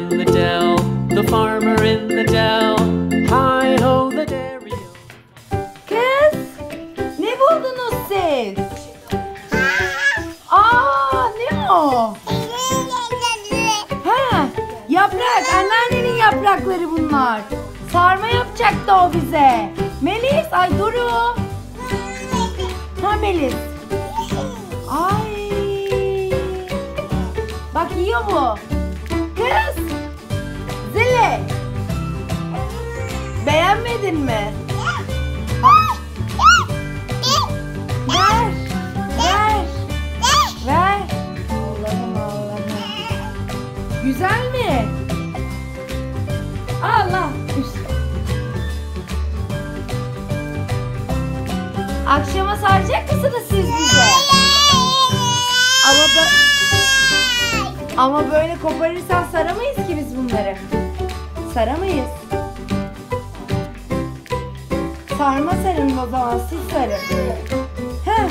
in the dell, the farmer in the dell. Hi ho, the dairy. Kız, ne buldunuz siz? Aa, ne o? Ha, yaprak, anneannenin yaprakları bunlar. Sarma yapacaktı o bize. Melis, ay Duru. Ha Melis. Ay. Bak yiyor bu. Beğenmedin mi? Ver. Ver. Ver. Allah'ım Allah'ım. Güzel mi? Allah. Akşama saracak mısınız siz bize? Ama bö- ama böyle koparırsan saramayız ki biz bunları. Saramayız. Sarma sarın o zaman siz sarın. Heh.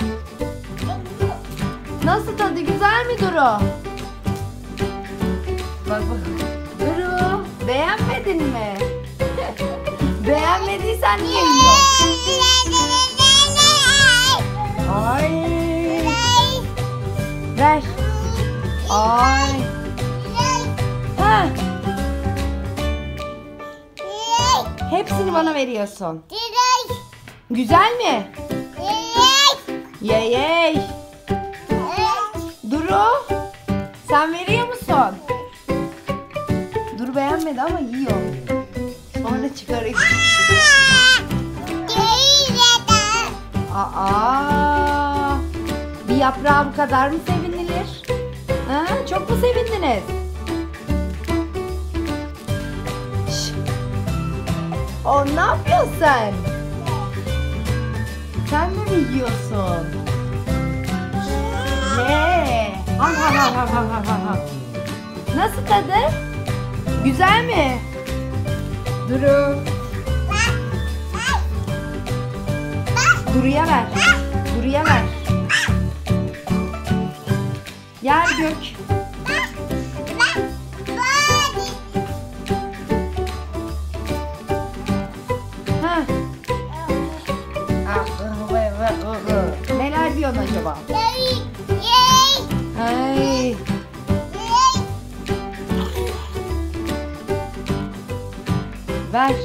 Nasıl tadı güzel mi Duru? Bak bak. Duru beğenmedin mi? Beğenmediysen niye yiyorsun? Ay. Ver. Ay. Ha. Hepsini bana veriyorsun. Güzel mi? Yey yey. Duru. Sen veriyor musun? Duru beğenmedi ama yiyor. Sonra çıkarayım. Aa. Bir yaprağa bu kadar mı sevinilir? Ha, çok mu sevindiniz? O ne yapıyorsun? Sen mi yiyorsun? Ye. Ham ham ham ham ham ham ham. Nasıl tadı? Güzel mi? Duru. Duru'ya ver. Duru'ya ver. Yer gök. Ver.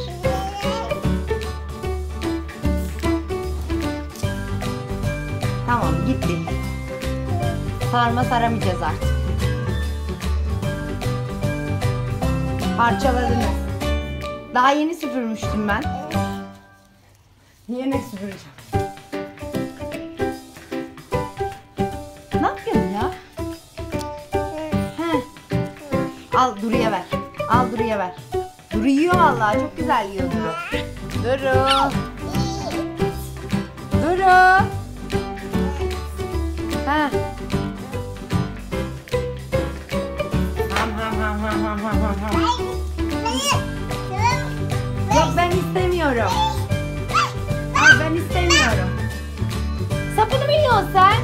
Tamam gitti. Sarma saramayacağız artık. Parçaladınız. Daha yeni süpürmüştüm ben. Yine süpüreceğim. Ne yapıyorsun ya? Heh. Al Duru'ya ver. Al Duru'ya ver. Duru yiyor vallahi çok güzel yiyor Duru. Duru. Duru. Ha. Ham ham ham ham ham ham ham. Yok ben istemiyorum. Ay ben istemiyorum. Sapını mı yiyorsun sen?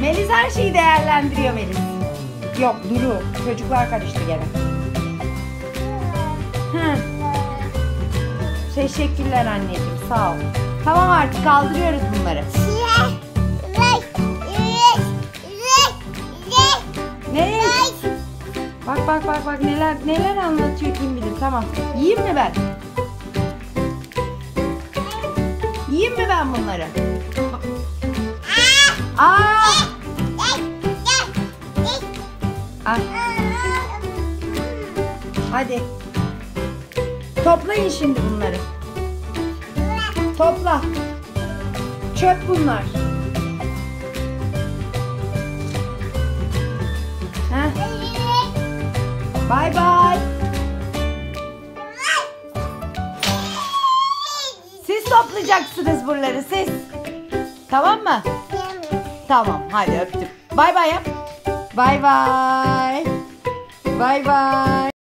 Melis her şeyi değerlendiriyor Melis. Yok Duru. Çocuklar karıştı gene. Hı. Teşekkürler anneciğim sağ ol. Tamam artık kaldırıyoruz bunları. Ne? Bak bak bak bak neler neler anlatıyor kim bilir. Tamam. Yiyeyim mi ben? Yiyeyim mi ben bunları? Aa! Al. Hadi. Toplayın şimdi bunları. Topla. Çöp bunlar. Heh. Bay bay. Siz toplayacaksınız buraları siz. Tamam mı? Tamam hadi öptüm. Bay bay yap. Bay bay. Bay bay.